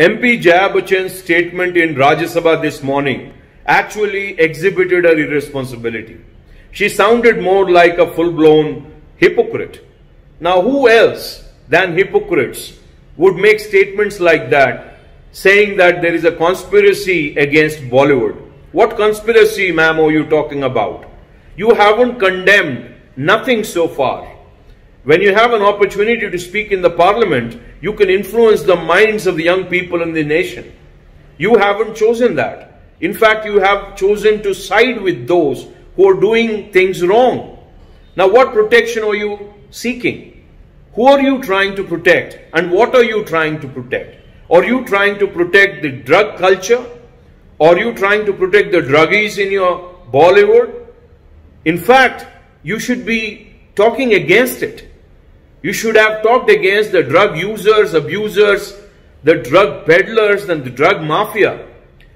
MP Jaya Bachchan's statement in Rajya Sabha this morning actually exhibited her irresponsibility. She sounded more like a full-blown hypocrite. Now who else than hypocrites would make statements like that saying that there is a conspiracy against Bollywood? What conspiracy, ma'am, are you talking about? You haven't condemned nothing so far. When you have an opportunity to speak in the parliament, you can influence the minds of the young people in the nation. You haven't chosen that. In fact, you have chosen to side with those who are doing things wrong. Now, what protection are you seeking? Who are you trying to protect? And what are you trying to protect? Are you trying to protect the drug culture? Are you trying to protect the druggies in your Bollywood? In fact, you should be talking against it. You should have talked against the drug users, abusers, the drug peddlers and the drug mafia.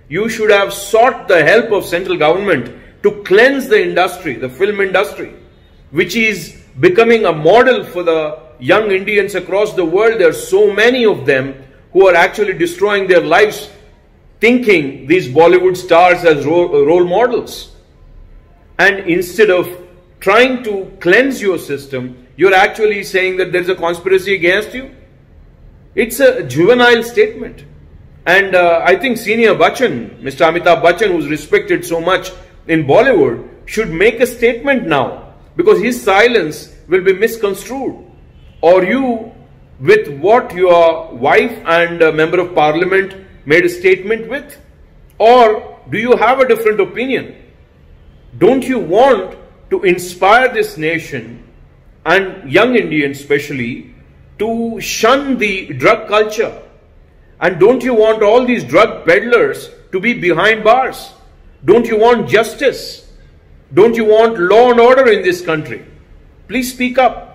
You should have sought the help of central government to cleanse the industry, the film industry, which is becoming a model for the young Indians across the world. There are so many of them who are actually destroying their lives thinking these Bollywood stars as role, role models. And instead of trying to cleanse your system, you're actually saying that there's a conspiracy against you. It's a juvenile statement. And uh, I think Senior Bachchan, Mr. Amitabh Bachchan, who's respected so much in Bollywood, should make a statement now because his silence will be misconstrued. Or you, with what your wife and member of parliament made a statement with? Or do you have a different opinion? Don't you want to inspire this nation and young Indians especially to shun the drug culture? And don't you want all these drug peddlers to be behind bars? Don't you want justice? Don't you want law and order in this country? Please speak up.